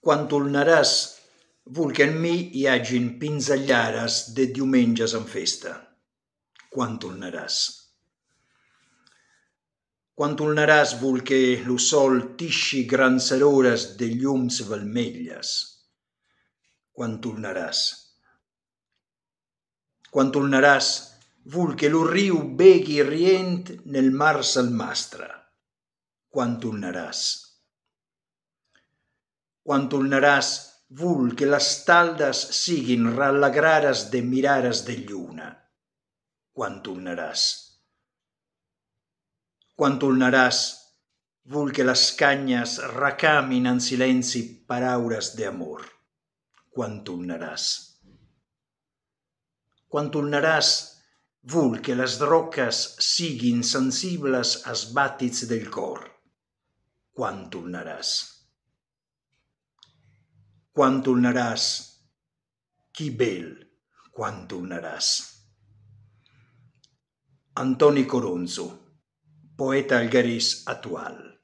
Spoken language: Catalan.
Quan tornaràs, vull que en mi hi hagin pinzellares de diumenges en festa. Quan tornaràs? Quan tornaràs vull que lo sol tisci grans aurores de llums vermelles. Quan tornaràs? Quan tornaràs vull que lo riu begui rient nel mar salmastre. Quan tornaràs? Quan tornaràs vull que les taldes siguin rallegrares de mirares de lluna. Quan tornaràs? Quan tornaràs vull que les canyes recamin en silenci paraules d'amor. Quan tornaràs? Quan tornaràs vull que les roques siguin sensibles als bàtits del cor. Quan tornaràs? quanto ulnarás. Chi bel, quanto ulnarás. Antoni Coronzo, poeta algaris attual.